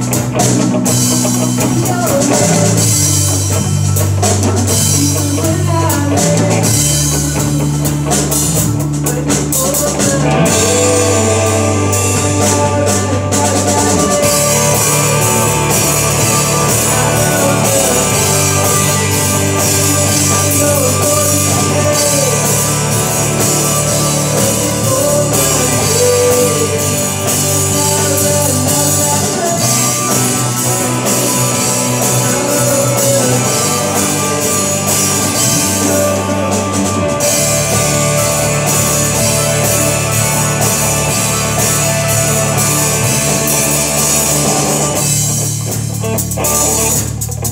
Yo,